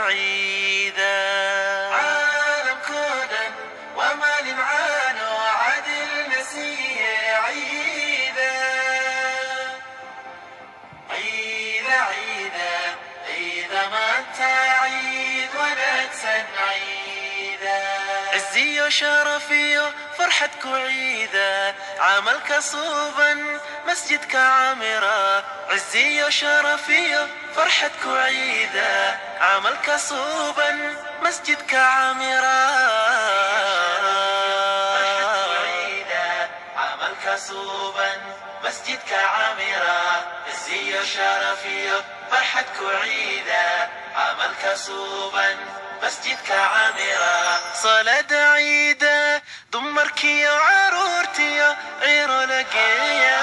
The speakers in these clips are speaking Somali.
عيدا. عالم كونا وما لمعان وعد المسيح عيدا. عيدا عيدا عيدا ما أنت عيد ونكسا عيدا. عزي وشرفي فرحتك عيدا عملك صوبا مسجدك عامرة عزية وشرفية فرحتك عيدا عملك صوبا مسجدك عامرة. مسجدك عامرة عزية وشرفية فرحتك عيدة عملك صوبا مسجدك عامرة. صلاة عيدة ضمرك يا عرورتي يا عير لقيا.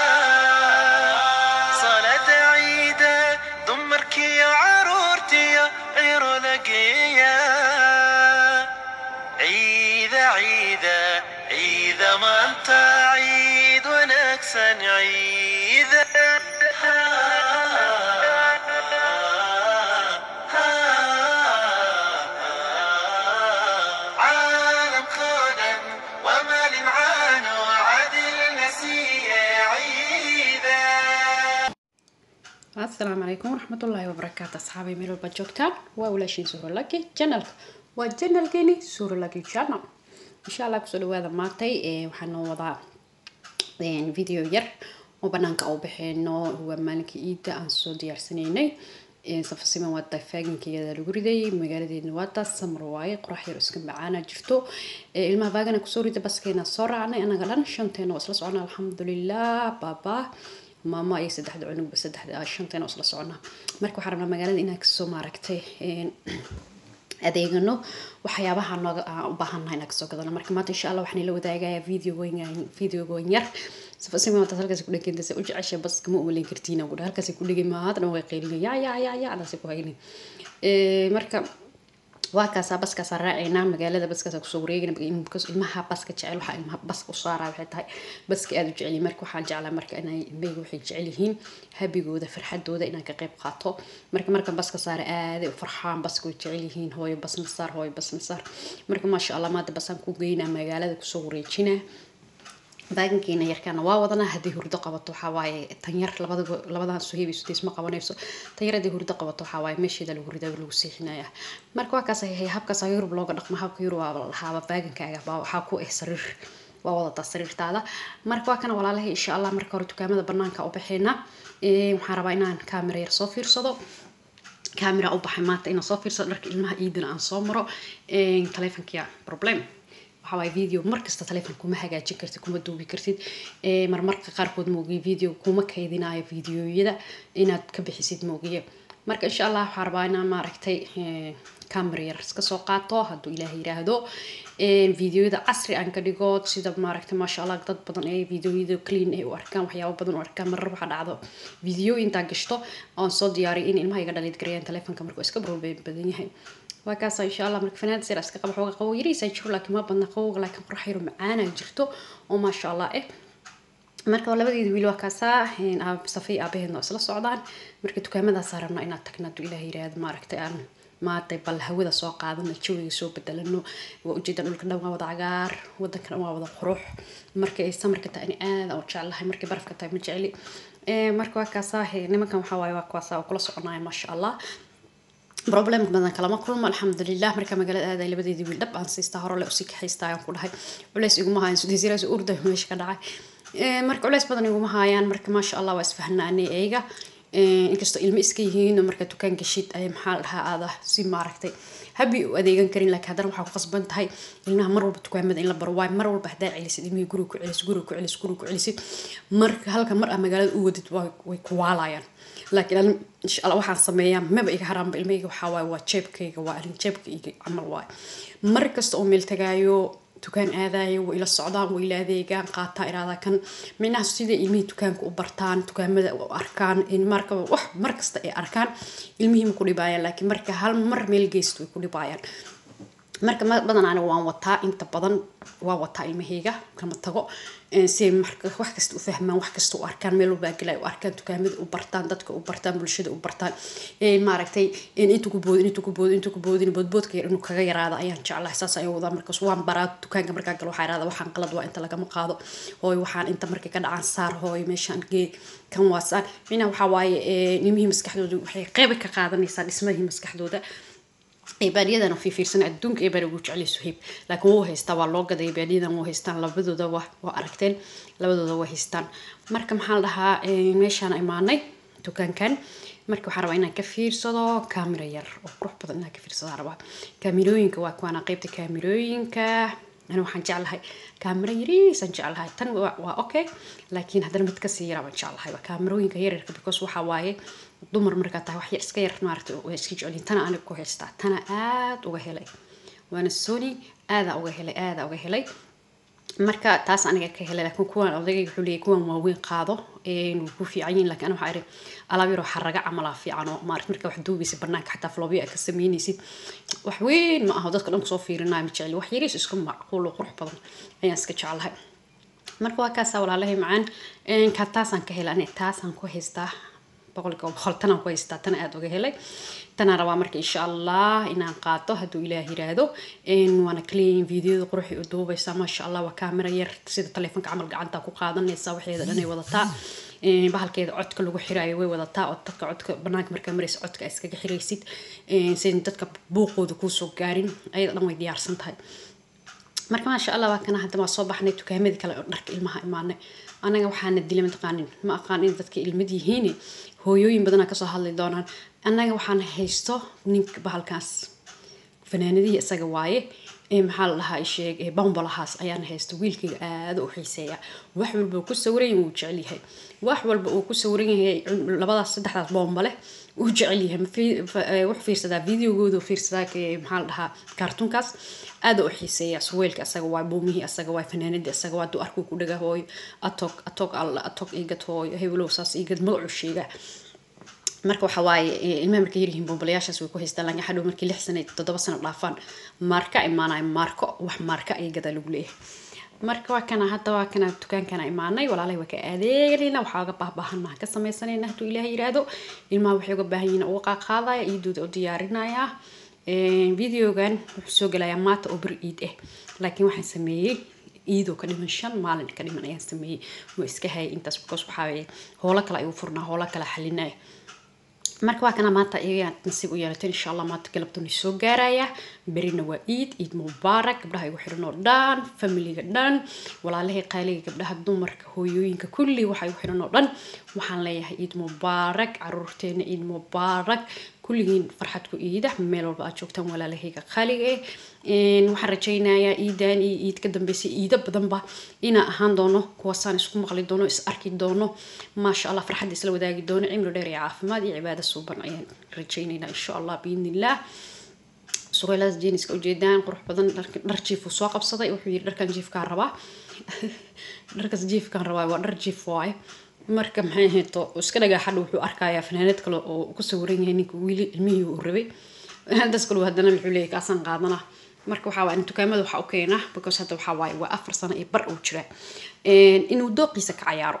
Asalaamu calaykum waraxmatullaahi wabarakaatu asxaabay meel walba joogtaan waa walaashiin suurolaki janalka waa janalkeeni suurolaki channel insha allah ku soo dhawaada maantay ee waxaan noo wadaa video yar oo banaanka u baxeyno waa maalinkii ciidda aan soo diyaarsanaynay safasiman waa tahay faaginkeeda lagu riday magaaladeedna waa taas samar waaye qorax yar iska macaana jirto ilmaha baagana ku soo rida baskeena soo raacnay anaga dhan shanteena waa isla socona alxamdulilah baaba maama iyo saddexda cunug waa isla socona marka waxaan rabnaa magaalada inaan ka soo maaragtay adeegano waxyaabaha nooga u baahannahay inaan ka soo gadano marka maanta insha allah waxaan ila wadaagayaa video goyn video goyn yar sifasima wata halkaas ku u jecesha bas kama ku dhahay halkaas ku dhegin ma hadana way qeylin ya ya ya ya daas ku hayni ee marka waa kaasaa raacaynaa magaalada baskaasaa ku soo wareegina ilmaha baska jecel waxaa ilmaha baska u saaraa waxay tahay baska aada u jecel marka waxaan jeclaa marka inay ilmahayga waxay jecel yihiin habigooda farxadooda inaan ka qayb qaato. Marka marka baska saara aaday u farxaan baska jecel yihiin hooyo bas masaar hooyo bas masaar marka maasha allah maanta basaan ku geynaa magaalada ku soo wareejinaa baagankeena yarkaana waa wadanaa haddii hurdo qabato waxaa waaye tan yar labadaba labadan suheebayso dees ma qabanayso. Tan yar haddii hurdo qabato waxaa waaye meesheeda lagu ridaa lagu seexinaya marka waa kaas habkaas yurub looga dhaqmo habka yurub lahaaba baagankaaga baa waxaa ku ah sariir waa wadataa sariirtaada. Marka waa kana walaalahay insha allah marka hore dukaamada banaanka u baxeynaa waxaan rabaa inaan kaamera yar soo fiirsado. Kaamera u baxay maanta inaan soo fiirsado dharka ilmaha iidina aan soo maro. Ee, taleefankiya problem waxaa waaye video markasta taleefon kuma hagaajin kartid kuma duubi kartid. Marmarka qaarkood moogiye video kuma kaydinayo videoyada inaad ka bixisid moogiye. Marka insha allah waxaa rabaa inaan maaragtay camera yar iska soo qaato hadduu ilaah yiraahdo. Videoyada casri aan ka dhigo sida maaragtay maasha allah dad badan ee videoyada clean ay u arkaan waxyaabo badan u arkaan marar waxaa dhacdo video intaa gashto oon soo diyaariyo in ilmaha iga dhaliid gareeyaan taleefonka markuu iska problem badan yahay waa insha allah marka fanaanad sir iska qaba xooga qabow yariisa jiro laakiin ma badna qabowga laakiin qorax yaro macaana jirto. Oo maasha allah eh. Marka labadeeda wiil waa safay aabaheedna isla socdaan. Marka dukaamadaasa rabnaa inaad tagna ilaah yiraahdo maaragtay aan maantay bal hawada soo qaadano jawiga soo bedelano waa ujeedaan dhulka dhan waa wada cagaar wadanka waa wada qurux. Marka ay samarka tahay ani aad aan u jeclahay markay barafka tahay ma jecli. Marka waa nimankan waxaa waaye waa kuwaasa oo kula soconaya maasha allah problem badan kalama kulmo alxamdulilah marka magaalada aaday labadeedii wiil dhab aan siistaa hore le u sii kaxaystaa ayaan ku dhahay. Culeys iguma hayan sudesiiraas urda meesha ka dhacay. Ee, marka culeys badan iguma hayaan marka maasha allah waa isfahnaanay ayaga Ee, inkastoo ilmo iska yihiin oo marka dukaan gashid ay maxaa dhahaa aada si maaragtay habi u adeegan karin laakiin haddana waxaa ku qasban tahay ilmaha mar walba dukaamada in la baro. Waayo mar walba haddaa celisid ilmihii guriga ku celisid guriga ku celisid guriga ku celisid marka halka mar aa magaalada u wadid way ku waalayaan. Laakiin insha allah waxaan sameeyaa maba iga haraanba ilmahayga waxaa waaye waa jeebkayga waa arrin jeebkayga camal waaye. Mar kasta oo meel tagaayo dukaan aadayo way ila socdaan way ila adeegaan qaataa iraadaa kan. Minaha sida ilmihii dukaanka u bartaan dukaamada u arkaan marka wax mar kasta ay arkaan ilmihii ma ku dhibaayaan laakiin marka hal mar meel geyst way ku dhibaayaan marka ma- badan aniga waan wataa inta badan waa wataa ilmahayga kama tago. Si marka wax kasta u fahmaan wax kasta u arkaan meel walbaa gelay u arkaan dukaamada u bartaan dadka u bartaan bulshada u bartaan. Maaragtay inta ku boodin boodboodka yar inuu kaga yaraado ayaan jeclahay. Saas ayaan wadaa markaas waan baraa dukaanka markaa galo waxaa irahdaa waxaan qalad waa inta lagama qaado. Hooy waxaan inta markay ka dhacaan saar hooy meeshaan gee kan waa saar. Mina waxaa waaye nimihii maskaxdooda waxay qeyb ka qaadanaysaa dhismahii maskaxdooda eebaadiyadana fiirfiirsan adduunka eebaan ugu jeclay suhayb laakiin wuu haystaa waa loo gaday eebaadiyadan wuu haystaan labadooda waa aragteen labadooda waa haystaan. Marka maxaa la dhahaa meeshaan imaanay dukaankan. Marka waxaan rabaa inaan ka fiirsado kaamira yar oo qurux badan inaan ka fiirsadaan rabaa. Kaamirooyinka waa kuwaana qeybta kaamirooyinka ani waxaan jeclahay kaamira yariisaan jeclahay tan waa waa okay laakiin haddana mid ka sii yaraa baan jeclahay waa kaamirooyinka yaryarka because waxaa waaye dumar markaa tahay wax yar iska yar maaragtay waa iska jecelyihin tana aniga ku haystaa tana aad uga helay waana sony aadaa uga helay aadaa uga helay marka taas aniga ka helay laakiin kuwan odagayga wuxuu leeyahay kuwan waaweyn qaado een wuu ku fiican yihiin laakiin aniga waxaa iri alaab yaroo xaraga camalaa fiican oo maarata marka wax duubaysa banaanka xataa flobyo aad ka sameynaysid wax weyn ma aha dadka dhan ku soo fiirinaya ma jecli. Wax yariis isku macquul oo qurux badan ayaan iska jeclahay. Marka waa kaasaa walaalahay ka taasaan ka ku haystaa boqolkiiba boqol tanaan ku haystaa tana aada uga helay. Tanaan rabaa marka insha allah inaan qaato hadduu ilaah yiraahdo. Waana clean videoda quruxay u duubaysaa maasha allah waa kaamira yar sida taleefonka camal gacanta ku qaadanaysaa waxeeda dhan ay wadataa. Bahalkeeda codka lagu xiraayo way wadataa oo dadka codka banaanka markaa maraysa codka iskaga xiraysid. Een, si dadka buuqooda kuusoo gaarin ayada dhan way diyaarsan tahay. Marka maasha allah waa hadda waa soo baxnay dukaamadii kale oo dharka ilmaha imaanay. Anaga waxaana dila mataqaanin ma aqaan in dadka ilmad yihiin hooyooyin badanaa ka soo hadli doonaan. Annaga waxaan haysto ninka bahalkaas. Fanaanadihii isaga waaye ee maxaa la dhahaa sheeg ee bambalahaas ayaan haysta wiilkayga aada u xiiseeya. Wax walba uu ku sawiran yahay wuu jecel yahay. Wax walba uu ku sawiran yahay labadaas saddexdaas bombale wuu jecel yahay ee, wuxuu fiirsadaa videogooda uu fiirsadaa maxaa la dhahaa kaartuunkaas aada u xiiseeya surweelka asaga waa buumihii asaga waa fanaanadii asaga waa duarkuu ku dhaga hooyo atog atog alla atog hooyo hebelow saas igad magacuu sheegaa marka waxa waaye eh, ilmaha markay yaryihiin bombalayaashaas way ku haystaan laakiin hadhow markii lix iyo toddoba sano dhaafaan. Maarka imaanayo maarko wax maarka ay lagu leeyahay marka waa kana hadda waa kana dukaankana imaanay walaalahay waa ka adeeganayna waxaa uga baahbaahana ka sameysanayna hadduu ilaahay yiraahdo. Ilmaha waxay uga baahan yihiin uga qaaqaadaya iidooda u diyaarinaya videogan wuxuu soo gelayaa maanta oo bir iid ah laakiin waxaan sameeyey iidoo ka dhiman shan maalin ka dhiman ayaan sameeyey. Waa iska hayay intaas because waxaa howlo kale ayuu furnaa howlo kale xalinaya marka waa kana maanta iyagaa nasiib u yeelatay insha allah maanta galabtuni soo gaaraya. Berina waa iid iid mubaarak gabdhaha igu xiran oo dhan familiga dhan walaalahii qaaliga gabdhaha dumarka hooyooyinka kulli waxa igu xiran oo dhan. Waxaan leeyahay iid mubaarak caruurteena iid mubaarak kulligiin farxad ku iida meel walba aad joogtaan walaalahayga. Qaaliga eh waxaan rajaynayaa iidan iyo iid ka dambeysay iido badanba inaa ahaan doono kuwaasaan isku maqli doono is arki doono maasha allah farxadda isla wadaagi doono cimri dheer iyo caafimaad iyo cibaado suuban ayaan rajaynaynaa insha allah biidnillah suqeyladaas jeeniska ujeedaan qurux badan dhar jiifuu soo qabsaday wuxuu yidhi dharkan jiifkaan rabaa. Dharkaas jiifkaan rabaa waa dhar jiif waaye marka maxay ahayd oo iska dhagaa xadha wuxuu arkayaa fanaanad kale oo ku sawiran yahay ninka wiili ilmihii uu rabay. Hadas kale haddana wuxuu leeyahay kaasaan qaadana. Marka waxaa waaye dukaamada waxaa u keenaa because hadda waxaa waaye waa afar sano iyo bar uu jira inuu dooqiisa ka cayaaro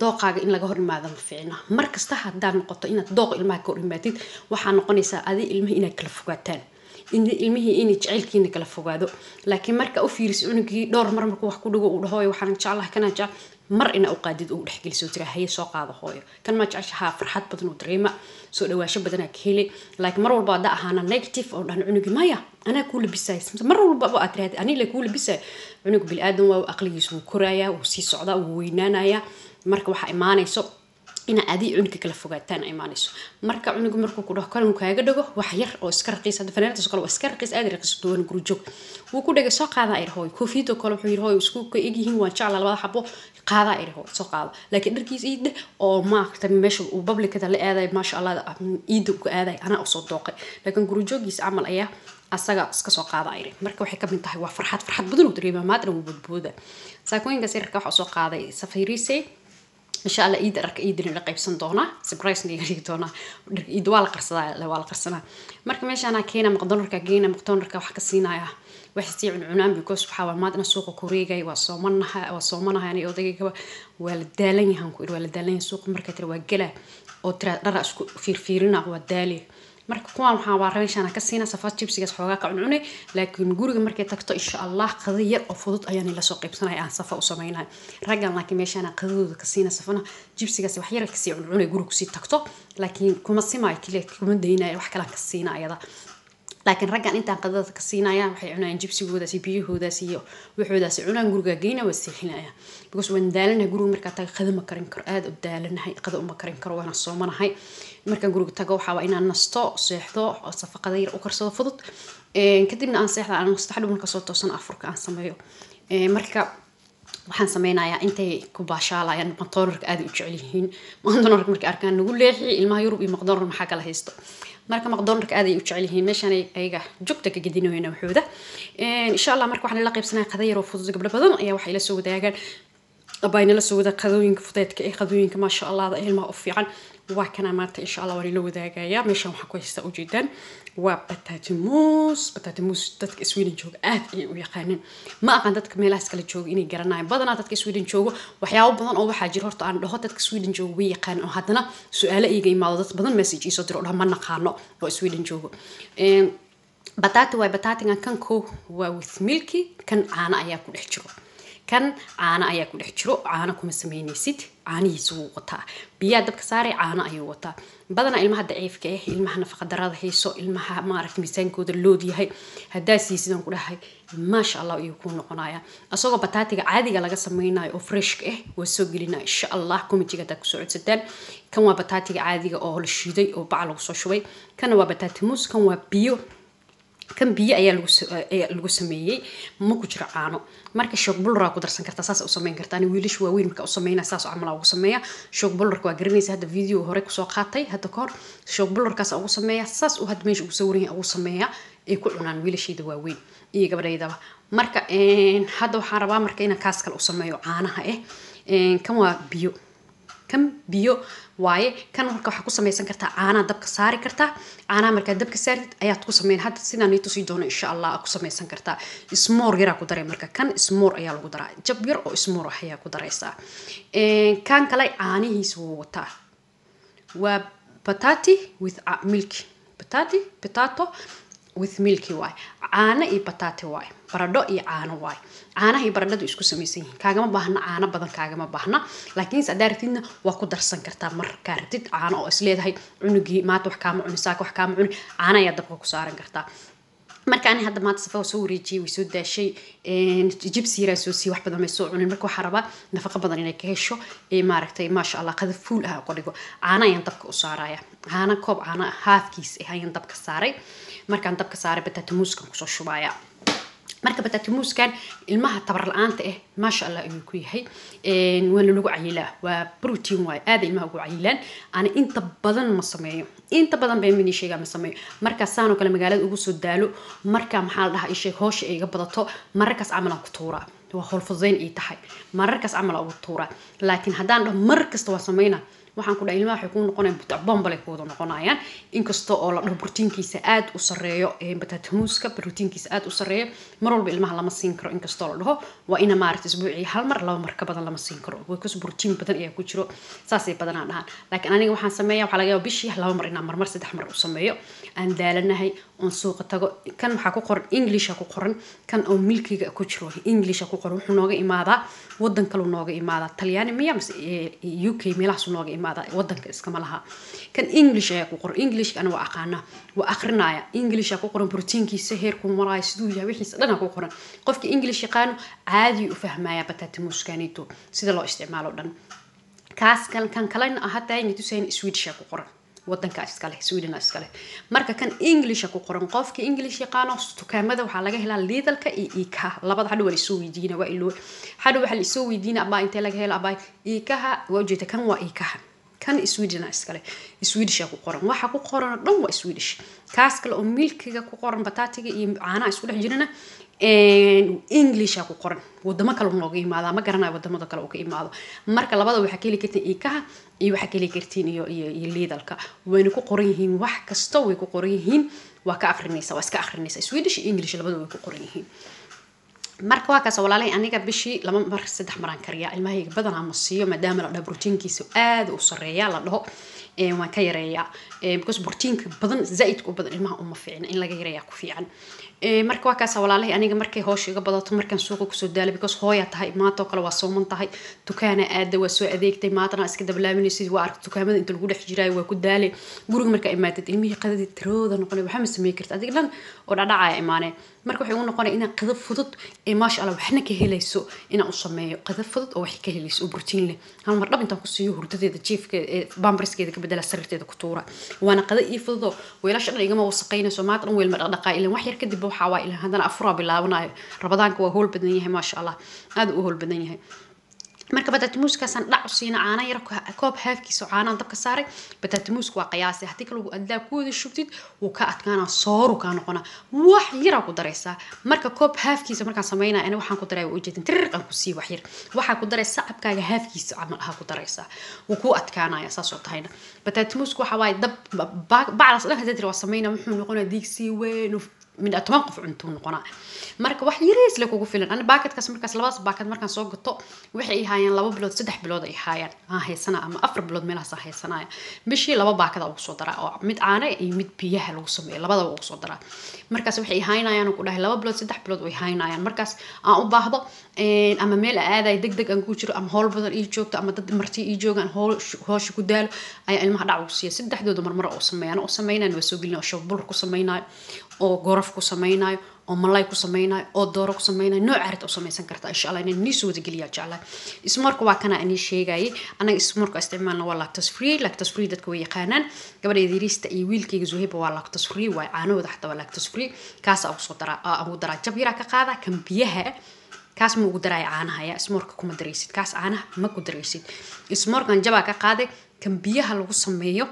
dooqaaga in laga hor imaado ma fiicna mar haddaad noqoto inaad dooqa ilmaha ka hor waxaa noqonaysaa adi ilmihi inaad kala fogaataan. Ilmihii inay jacaylkiina kala fogaado. Laakiin marka u fiiriso cunugii dhowr mar markuu wax ku dhigo uu dhaho waxaan jeclahay kana jecel mar ina u qaadid uu dhexgeliso tira haye soo qaado hooyo. Kan ma jeceshahaa farxad badan uu dareema soo dhawaasho badanaa ka heli. Laakiin mar walba hadda ahaana negative oo dhahan cunugi maya anaa kuu labisaya mar walba aad tiraahda ani la kuu labisaya cunug bili aadan waa aqligiisa wuu korayaa wuu sii socdaa wuu weynaanayaa marka waxaa imaanayso ina adii cunuga kala fogaataan ay imaanayso marka cunuga markuu ku dhaho kalan kaaga dhago wax yar oo iska raqiis hadda fanaanadaas kale waa iska raqiis aad raqiis duwan gurjoog wuu ku dhagay soo qaada ay hooy. Koofiyadoo kale wuxuu yidhi hooy isku egyihiin waan jecla labada xabo qaada ay hooy soo qaado laakiin dharkiis iidde oo maaragta meesha uu publicada la aaday maasha allah iidda uga aaday anaa u soo dooqay. Laakiin gurjoogiis camal ayaa asaga iska soo qaada ayri marka waxay ka mid tahay waa farxad farxad badan uu dareema maadna wuu boodbooda saakooyinkaas yarka waxaa u soo qaaday safariisay insha allah iida dharka iidina la qaybsan doonaa surprisena iga dhigi doonaa iida waa la qarsadaa waa la qarsanaa marka meeshaana keena maqdonarka geena maqdonarka wax ka siinaya. Waxay sii cuncunaan because waxaa waa maadna suuqa kureegay waa soomanaha waa soomanaha ani odaygaba waa la daalan yahan ku waa la daalan yahay suuqa marka tira waa gela oo tira dhara isku fiirfiirina waa daali marka kuwaan waxaa waa meeshaan ka siina safaad jibsigaas xoogaa ka cuncunay laakiin guriga markay tagto insha allah qada yar oo fudud ayaan la soo qaybsanaya aan safa u samaynayo raggan laakiin meeshaan qadadooda ka siina safana jibsigaas wax yar ka sii cuncunay guriga ku sii tagto laakiin kuma simaayo kile kuma daynayo wax kalaan ka siina ayada. Laakiin raggan intaan qadada ka siinaya waxay cunayaan jibsigoodaas biyahoodaas iyo waxoodaas cunaan guriga geyna waa seexinaya because waan daalanahay guriga markaa taga qada ma karin karo aada u daalanahay qada uma karin karo waana soomanahay markaan guriga tago waxaa waa inaan nasto seexdo safaqada yar u karsado fudud. Kadibna aan seexda aan nasto xadhow marka soo toosan afurka aan sameeyo. Marka waxaan sameynayaa intay ku baashaalayaan maqdoonarka aada u jecel yihiin? Maqdoonarka markay arkaan nagu leexi ilmaha yurub iyo maqdoonar maxaa kala haysto? Marka maqdoonarka aad u jecel yihiin meeshaan ayaga jugta ka gedinayna waxooda insha allah marka waxaan la qaybsanaya qada yar oo fudud gabdho badan ayaa waxay la soo wadaagaan. Abayna la soo wadaa qadooyinka fudeedka ee qadooyinka maasha allah ilmaha u fiican waa kana maanta insha allah waan la wadaagayaa meeshaan waxaa ku haystaa ujeedaan waa batatimus batatimus dadka sweden jooga aad ayay u yaqaaneen ma aqaan dadka meelahaas kala jooga inay garanayaan badanaa dadka sweden joogo waxyaabo badan oo waxaa jira horta aan dhaho dadka sweden jooga way yaqaan oo haddana su'aalo iiga imaado dad badan message iisoo diro dhaho ma naqaano oo sweden joogo batati waay batatigan kan ko waa with milky kan caano ayaa ku dhex jiro kan caano ayaa ku dhex jiro caano kuma sameynaysid caanihiisa wuu wataa. Biyaa dabka saaray caano ayuu wataa. Badanaa ilmaha daciifka ah ilmaha nafaqadarada hayso ilmaha maaragta miisaankooda lood yahay haddaa siisidaan ku dhahay maasha allah ayuu kuu noqonaya asagoo bataatiga caadiga laga sameynayo oo freshka ah waa soo gelinaa insha allah comitiga haddaa ku soo codsataan kan waa bataatiga caadiga oo la shiiday oo bac lagu soo shubay kana waa bataati muus kan waa biyo kan biyo ayaa lagu sameeyey. Ma ku jiro caano. Marka shoog bulleraa ku darsan kartaa saas u ani wiilish waaweyn marka u saas camal ugu sameeya. Shoog waa garanaysa hadda video hore ku soo qaatay hadda kahor shoog ugu sameeya saas uu hadda meesha ugu yahay ugu sameeya ay ku cunaan wiilashayda waaweyn iyo gabadhaydaba marka hadda waxaan rabaa marka inaan kaas kale u sameeyo caanaha ah kan waa biyo kan biyo waaye kan marka waxaa ku samaysan kartaa caanaha dabka saari kartaa caanaha markaa dabka saarid ayaad ku sameyn. Hadda sidaan ii tusi doono insha allah ku samaysan kartaa smoor yaraa ku daray marka. Kan smoor ayaa lagu daraa. Jab yar oo smoor ah ayaa ku daraysaa kan kale caanihiisa wuu wataa. Waa batati with milk. Batati potato with milky waay caano iyo batati waay baradho iyo caano waay caanaha iyo baradhadu isku samaysan yihiin. Kaagama baahna caano badan kaagama baahna. Laakiinse haddaa ratidna waa ku darsan kartaa markaa ratid caano oo isleedahay cunugii maanta wax kaama cuni saaka wax kaama cuni caano ayaa dabka ku saaran kartaa. Marka ani hadda maanta safa soo wareejiyay way soo daashay jibsi soo siiyay wax badan may soo cunin marka waxaa rabaa nafaqo badan inay ka hesho maaragtay maasha allah qada fuul ah uga caano ayaan dabka u saaraya. Caano koob caano haafkiis ah ayaan dabka saaray. Markaan dabka saaray batatamuuskan ku soo shubaya marka batatamuuskan ilmaha tabar la'aanta ah maasha allah ayuu ku yahay. Waana lagu cayilaa waa protein waay. Aada ilmaha ugu cayilaan. Ana inta badan ma sameeyo. Inta badan been mini sheegaa ma sameeyo. Markaas saanoo kale magaalada ugu soo daalo marka maxaa la dhahaa isheeg hoosha iga badato mararkaas camalan ku tuuraa. Waa howlfudayn ay tahay. Mararkaas camal ugu tuuraa. Laakiin haddaan dhaho mar waa sameynaa waxaan ku dhaha ilmaha waxay kuu noqonayaan butac bombale ku wada noqonayaan. Inkasta oo la dhaho brotiinkiisa aad u sareeyo batatamuuska brotiinkiisa aad u sareeyo mar walba ilmaha lama siin karo inkastoo la dhaho. Waa ina maaragta isbuucii hal mar laba mar ka badan lama siin karo. Because brotiin badan ayaa ku jiro. Saasay badanaa dhahaan. Laakiin aniga waxaan sameeya waxaa laga yaaba bishii laba mar inaan marmar saddex mar u sameeyo. Aan daalanahay oon suuqa tago. Kan waxaa ku qoran englisha ku qoran. Kan oo milkiga ku jiro englisha ku qoran. Wuxuu nooga imaadaa wadan kaluu nooga imaadaa. Talyaani miya mise u k meelahaasu nooga imaadaa wadanka iskama laha kan english ayaa ku qoran englishkana waa aqaana waa akrinaya englisha ku qoran brotiinkiisa heerku maraayo siduu yahay wixiisa dhana ku qoran qofkii english yaqaano caadi u fahmaya batatamuuskanito sida loo isticmaalo dhan kaas kalena ah hadda ayna tusayn swedish ku qoran wadanka iskale sweden iskale marka kan englisha ku qoran qofka english yaqaano dukaamada waxaa laga helaa liidalka iyo ikaha labada hadhow waa la soo weydiina waa iloo hadhow waxaa la soo weydiina abaa intee laga helo abaa ikaha waa ujeeda kan waa ikaha kan sweden iskale. Swedish ku qoran. Waxa ku qoran oo dhan waa swedish. Kaas kale oo milkiga ku qoran bataatiga iyo caanaha isku dhex jirana englisha ku qoran. Wadamo kale nooga imaada ma garanayo waddamada kale ka imaado. Marka labada waxaa ka heli kartiin ikaha iyo waxaa ka heli kartiin iyo liidalka. Wayna ku qoran yihiin wax kasta way ku qoran yihiin waa ka akrinaysa waa iska akrinaysa swedish iyo english labada way ku qoran yihiin marka waa kaas walaalahay aniga bishii laba mar saddex maraan kariyaa ilmahayga badanaa ma siiyo maadaama la dhaho brotiinkiisa aada u sareeya la dhaho waan ka yareeyaa because brotiinka badan zaaidka u badan ilmaha uma fiicna in laga yareeyaa ku fiican marka waa kaasa walaalahay aniga markay hoosha iga badato markaan suuqa ku soo daala because hooya tahay maanta oo kale waa sooman tahay. Dukaana aada waa soo adeegtay maantana iska dablaaminaysid waa arka dukaamada inta lagu dhex jiraayo waa ku daalay. Guriga markaa imaatid ilmihii qadadii tirooda noqonay waxaa ma samey karta? Adiga dhan oo dhadhacaya imaaneen marka waxay u noqonaya inaan qada fudud ee maasha allah waxna ka helayso inaan u sameeyo. Qada fudud oo wax ka helayso oo brotiin leh. Hal dhab intaan ku hurdadeeda jiifka bambarskeeda ka bedela sariirteeda ku tuura waana qada ii fudud oo weelasha dhan igama wasaqaynayso maanta dhan weel ma dhaqdhaqaa ilan wax yar kadib waxaa waa ilan haddana afuraa bilaabanayo rabadaanka waa howl badan yahay maasha allah aada u howl badan yahay marka bataatimuuskaasaan dhac u siina caana yar koob haafkiisa caanaan dabka saaray bataatimuuska waa qiyaasi haddii kale adaa ku wada shubtid wuu ka adkaanaa sooru kaa noqonaa wax yaraa ku daraysaa marka koob haafkiisa markaan sameynaya ani waxaan ku daray waa ujeedin tiriqan ku sii wax yar waxaa ku daray sacabkaaga haafkiisa camal ahaa ku daraysaa wuu kuu adkaanaya saasoo tahayna bataatimuuska waxa waaye dab bacdaas dhan hadii tiri waa sameynaa wuxuu noqonaa diigsi weyn min toban qof cuntuu noqonaa marka wax yariis le kugu filan ani baakadkaas markaas labadaas baakad markaan soo gato waxay haayeen laba bilood saddex bilood ay haayaan aan haysana ama afar bilood meelahaas aan haysanaya bishii laba baakada ugu soo daraa oo mid caana iyo mid biyaha lagu sameeyo labadaba ugu soo daraa markaas waxay haynayaan ku dhahay laba bilood saddex bilood way haynayaan markaas aan u baahdo ama meel aadayo deg deg aan ku jiro ama howl badan ii joogto ama dad marti ii joogaan hoosha ku daalo ayaa ilmaha dhac ugu siiya saddexdooda marmar oo sameeyaan oo sameynayan waa soo gelina oo shabulr ku sameynayo oo gorof ku sameynayo oo malay ku sameynayo oo dooro ku sameynayo nooc arid u samaysan karta insha allah inaan niisoo wada geliyaa jeclaa ismarka waa kana inii sheegayay anaga ismarka isticmaalna waa lactose free lactose free dadka way yaqaanaan gabadheeda yariista iyo wiilkayga zuhayba waa lactose free waa caanahooda xataa waa lactose free. Kaasa ugu soo daraa ugu daraa jab yaraa ka qaada kan kaas ma ugu daraya caanaha ismoorka kuma daraysid. Kaas caanaha ma ku daraysid. Ismoorkan jabaa ka qaaday kan lagu sameeyo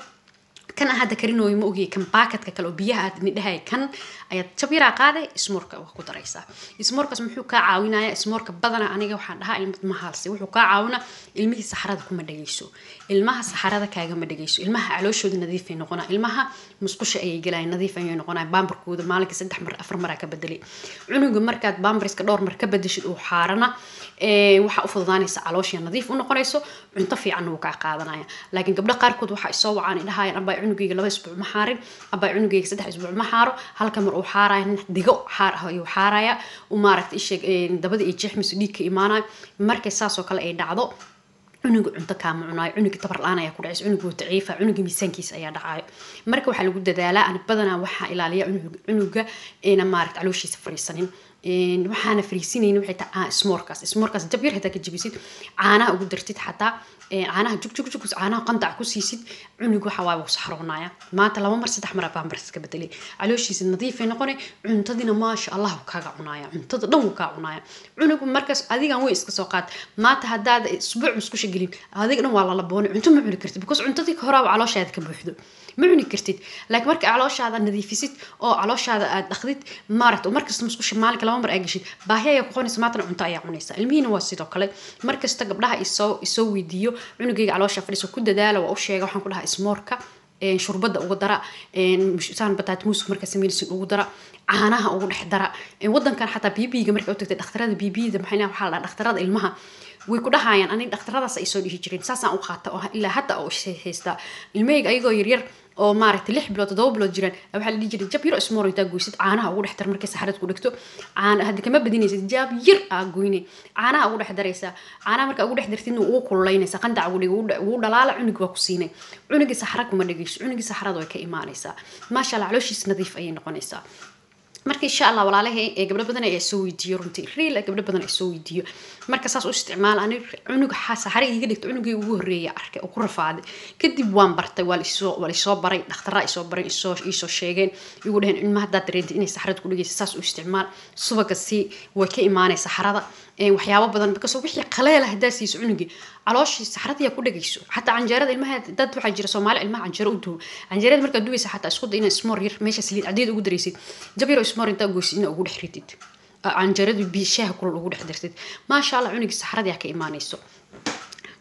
kan hadda karinooyo ma ogyahay kan baakadka kale oo biyaha aad nidhahay kan ayaad jab qaaday ismoorka ku daraysaa ismoorkaas muxuu kaa caawinaya ismoorka badana aniga waxaan dhahaa ilma mahaalse wuxuu kaa caawina ilmihii saxarada kuma dhagayso ilmaha saxarada kaagama dhagayso ilmaha calooshooda nadiifay noqonaa. Ilmaha musqusha ayay gelayan nadiif ayay noqonaa. Baambarkooda maalinkii saddex mar afar maraa ka bedelay cunuga markaad baambarska dhowr mar ka bedeshid uu xaarana waxaa u fududaanaysa calooshia nadiif u noqonayso cunto fiicanna wuu kaa qaadanaya. Laakiin gabdho qaarkood waxaa isoo wacaan idhahayaan abaa cunugayga laba isbuuc ma xaarin abaa cunugayga saddex isbuuc ma xaaro halka mar uu xaaraya digo xaar ah xaaraya maaragta isheeg dabada iyo jeexmisu dhiig ka imaanayo markay saasoo kale ay dhacdo cunuga cunto kaama cunaayo cunuga tabar ayaa ku dhacaysa cunuga daciifa cunuga miisaankiisa ayaa dhacayo marka waxaa lagu dadaalaa badanaa waxaa ilaaliya cunuga ina maaragta calooshiisa fariisanin waxaana fariisinayna waxay tahay smoorkaas. Smoorkaas jab yar ka jabisid caanaha ugu dartid xataa caanaha jugjug caanaha qandac ku siisid cunug waxa waaye wuu saxroonaya maanta laba mar saddex mar baambars ka bedelay. Calooshiisa nadiifay noqonay cuntadina maasha allah kaaga cunaya cuntada dhan wuu kaa cunaya cunugu markaas adigan way iska soo qaad. Maanta haddaad isbuuc muskusha gelin adiga waa lala boonay. Cunto ma cuni kartid because cuntadii horaaba calooshaada ka buuxdo ma cuni kartid. Laakiin marka calooshaada nadiifisid oo calooshaada aad dhaqdid maaragta markasta musqusha maalinka laba mar aa geshid baahi ayaa ku qonaysa maantana cunto ayaa cunaysa. Ilmihiina waa sidoo kale. Markasta gabdhaha isoo isoo weydiiyo cunugayga caloosha fadhiso ku dadaala waa u sheega waxaan ku dhahaa ismoorka shurbada ugu dara saan bataatmuuska markaa sameynaysin ugu dara caanaha ugu dhex dara. Wadankan xataa bibiga marka u tagtay bibida leeyahay waxaa la ilmaha way ku dhahayaan aniga dhakhtaradaas ay soo dhihi jireen saasaan u qaata ilaa hadda oo haystaa ilmahayga ayagoo yaryar oo maaragtay lix bilood toddoba bilood jiraan. Waxaa la dhihi jiray jab yar ismoor intaa goysid. Caanaha ugu dhex markay saxarad ku dhigto caana haddi kama badinaysid jaab yar aa goyne. Caanaha ugu dhex caanaha markaa ugu dhex dartidna ugu qandac ugu dhig ugu dhalaala cunug waa ku siinay. Cunugii saxara kuma dhagayso cunugii saxarada way ka imaanaysaa. Maasha allah calooshiis nadiif ayay noqonaysaa marka insha allah walaalahay ee gabdho badan ayaa soo weydiiyo runtii real gabdho badan ayaa soo weydiiyo. Marka saas u isticmaal ani cunuga saxare iga dhigta cunugii ugu horreeya arkay oo ku rafaaday kadib waan bartay waa lisoo baray dhakhtaraa isoo baray isoo sheegeen. Igu dheheen ilmaha haddaad dareentay inay saxarada ku dhigaysa saas u isticmaal. Subaga sii way ka imaanay saxarada waxyaabo badan because wixii qaleela haddaa siiso cunugii calooshii saxradiyaa ku dhegayso xataa canjeerada ilmaha dad waxaa jira soomaali ilmaha canjeero u duuba canjeerada markaad dubaysa xataa isku day inaad ismoor yar meesha saliid cadeed ugu daraysid. Jab yar intaa goysid inaa ugu dhex ridid. Canjeeradu biyo shaaha kulul ugu dhex dartid. Maasha allah cunugii saxradiyaa ka imaanayso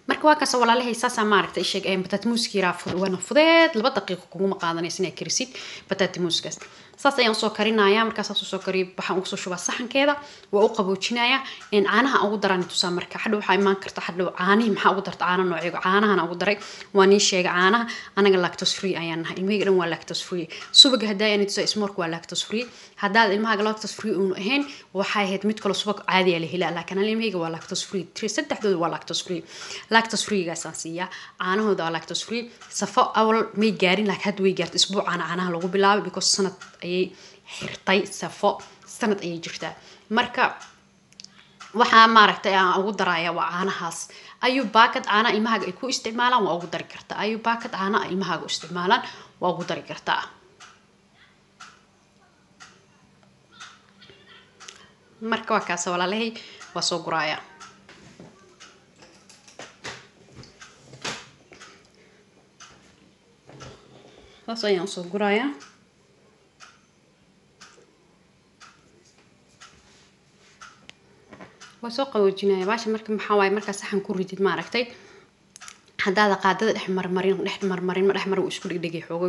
marka waa kaas walaalahay saasaa maaragta sheeg bataatimuuska yaraa waana fudeed. Laba daqiiqo kuguma qaadanaysa inaad karisid bataatimuuskaas saas ayaan u soo karinaya markaa saas u soo kariyo waxaan ugu soo shubaa saxankeeda waa u qaboojinaya caanaha ugu daraan tusaa marka hadhow waxaa imaan karta hadhow caanihi maxaa ugu darta caana noocyo caanahana ugu daray waa nii sheega caanaha anaga lactose free ayaan nahay. Ilmahayga dhan waa lactose free. Subaga haddaa yani tusaa smork waa lactose free. Haddaad ilmahaaga lactose free uunu ahayn waxay ahayd mid kaloo subag caadiya la helaa laakiin an ilmahayga waa lactose free. Saddexdooda waa lactose free. Lactose freegaasaan siiyaa caanahooda waa lactose free. Safo awal may gaarin laakiin hadda way gaartay. Isbuucaana caanaha lagu bilaabay because sanad ayay xirtay safo sanad ayay jirtaa marka waxaa maaragtay aan ugu daraya waa caanahaas. Ayuu baakad caana ilmahaaga ay ku isticmaalaan waa ugu dari kartaa ayuu baakad caana ilmahaaga u isticmaalaan waa ugu dari kartaa marka waa kaas walaalahay waa soo guraaya. Saas ayaan u soo gurayaa waa soo qaboojinaya baasha marka maxaa waaye markaa saxan ku ridid maaragtay haddaada qaadada dhex marmarin dhex marmarin ma dhex mar isku dhigdhigay xoogo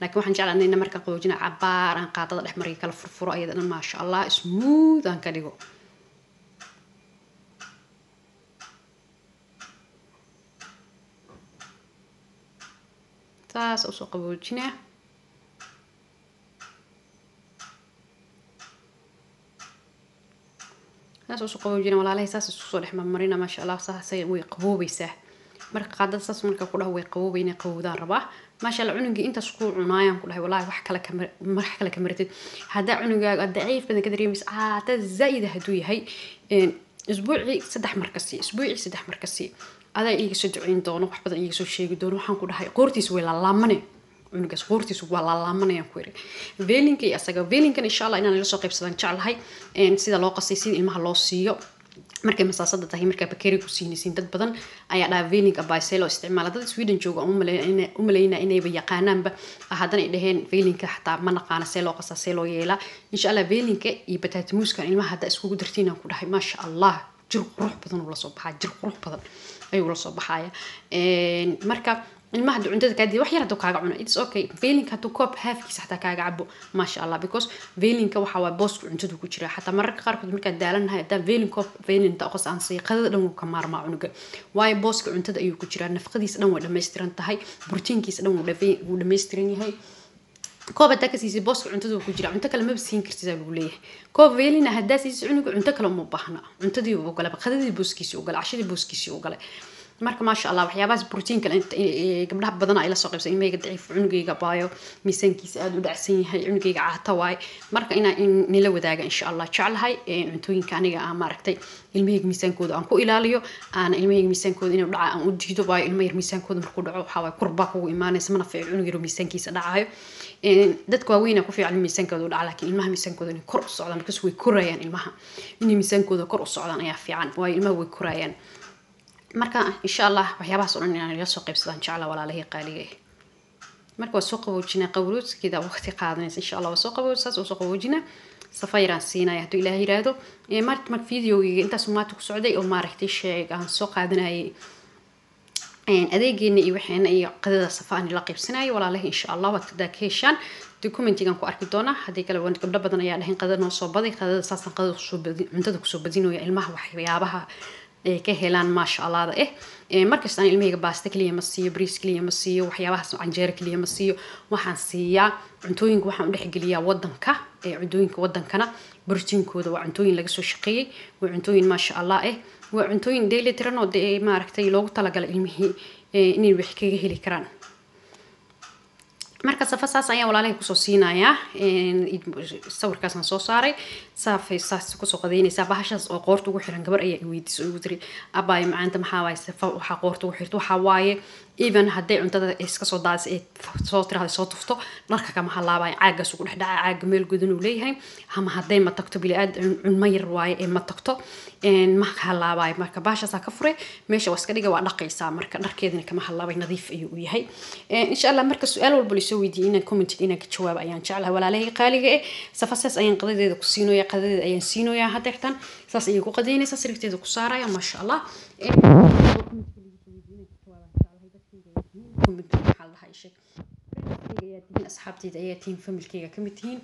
laakiin waxaan jeclaa ina markaa qaboojina cabaar aan qaadada dhex mariga kala furfuro ayada dhan maasha allah smooth aan ka dhigo. Saas u soo qaboojinaa saas u soo qaboojina walaalahay saas isku soo dhex marmarina maasha allah saasay way qaboobaysaa marka qaadada saas marka ku dhaho way qaboobayna qabowdaan rabaa. Maasha allah cunugii intaas ku cunaayaan ku dhahay walahi wax kale wax kale ka maratid haddaa cunugaaga daciif badan ka dareemaysa caata zaa'ida hadduu yahay isbuucii saddex mar ka sii isbuucii saddex mar ka sii. Adaa iiga soo duceyn doono wax badan iiga soo sheegi doono waxaan ku dhahay qoortiisa way laalaamane cunugaas qoortiisu waa laalaamanayaan ku iri velinka iyo asaga velinkan insha allah inaan ila qaybsadaan jeclahay sida loo qasay sida ilmaha loo siiyo markay masaasada tahay markaa bakeri ku siinaysiin dad badan ayaa dhaha velinka baysee loo isticmaala dad sweden jooga u inayba yaqaanaanba haddana ay dhaheen velinka xataa ma naqaana see loo qasaa see loo yeelaa insha allah velinka iyo bataatimuuskan ilmaha haddaa iskugu dartiinaan ku dhahay maasha allah jir qurux badan uu la soo baxaa jir qurux badan ayuu la soo baxaya marka ilmaha haduu cuntada kaadi wax yar haduu kaaga cuno its okay. veilinka haduu koob haafkiisa xataa kaaga cabo maasha allah because veilinka waxa waa booska cuntada ku jira xataa mararka qaarkood markaad daalanahay hadaa veilin koob veilin ta qos aan qadada dhan wuu ka maarmaa cunuga waayo booska cuntada ayuu ku jiraa nafaqadiisa dhan way dhammaystiran tahay borotiinkiisa dhan wuu dhammaystiran yahay koob hadaa ka booska cuntada ku jira cunto kale maba siin kartidaa lagu leeyahay koob veelina hadaa siisay cunuga cunto kale uma baahna cuntadii u galay qadadii booskiisii u galay cashadii booskiisii u galay marka maasha allah waxyaabahaas brotiinka gabdhaha badan ay la soo qaybsan ilmahayga daciif cunugayga baayo miisaankiisa aada u dhacsan yahay cunugayga caata waaye. Marka inaa nila wadaaga insha allah jeclahay cuntooyinka aniga aan maaragtay. Ilmahayga miisaankooda aan ku ilaaliyo aana ilmahayga miisaankooda inuu dhaca aan u diido waayo. Ilma yar miisaankooda markuu dhaco waxaa kurbaa kugu imaanaysa mana fiic cunug yaro miisaankiisa dhacayo dadka waaweynaa ku fiican miisaankooda u dhaca laakiin ilmaha miisaankooda inay kor u socdaan because way korayaan ilmaha. Inay miisaankooda kor u socdaan ayaa fiican waayo ilmaha way korayaan marka insha allah waxyaabahaas oo dhan inaan ila soo qaybsadaan jecla walaalahii qaaliga marka waa soo qaboojinaa qaboojkeeda waqti qaadanaysa insha allah waa soo qabooj saas oo soo qaboojinaa. Safa yaraan siinaya hadduu ilaah yiraahdo. Marka marka videogeyga intaas maanta ku socday oo maaragtay sheeg aan soo qaadanayay adeegeena iyo waxeena iyo qadada safa aan ila qaybsanayo walaalahi insha allah waad kadaa ka heshaan documentigan ku arki doonaa. Haddii kale gabdho badan ayaa dhahayn qadada noo soo baday. Qadada saasaan qadada ku soo cuntada ku soo badinooya ilmaha waxyaabaha ka helaan maasha allahda eh markasta aan ilmahayga baasta kaliya ma siiyo bariis kaliya ma siiyo waxyaabahaas canjeero kaliya ma siiyo. Waxaan siiyaa cuntooyinka waxaan u dhexgeliyaa wadanka cuntooyinka wadankana borotiinkooda waa cuntooyin laga soo shaqeeyey waa cuntooyin maasha allah eh. Waa cuntooyin daily tiran oo dee maaragtay loogu talagalay ilmihii inay wax kaga heli karaan marka safa saas ayaan walaalahay ku soo siinayaa sawirkaasaan soo saaray. Saafay saas ku soo qadaynaysaa bahashaas oo qoorta ugu xiran gabar ayaa iweydiisay oo igu tiri. Abaayo macaanta maxaa waaye? Safa waxaa qoorta ugu xirto waxaa waaye even hadday cuntada iska soo daadis ay soo tirahda soo tufto dharka kama halaabayo caagaas ugu dhex dhaca caaga meel godan uu leeyahay ama hadday ma tagto biliaad cunmo yar waaye ee ma tagto ma halaabayo marka bahashaasaa ka furay meesha waa iska dhiga waa dhaqaysaa marka dharkeedina kama halaabay nadiif ayuu u yahay. Insha allah marka su'aal walba la soo weydiiyey inaan commentiga inaan ka jawaabo ayaan jeclahay walaalahay qaaliga eh safasaas ayaan qadadeeda ku siinoya qadadeeda ayaan siinoyaa hadeertan saas ayay ku qadaynaysaa sirigteeda ku saaraya maasha allah asxaabteyda ayaa tihiin familkeyga ka mid tihiin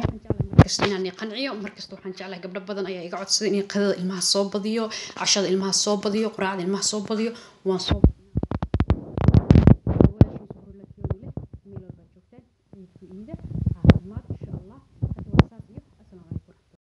waxaan jeclahay qanciyo markasta waxaan jeclahay gabdho badan ayaa iga codsaday inay qadada ilmaha soo badiyo cashada ilmaha soo badiyo quraacda ilmaha soo badiyo waan soo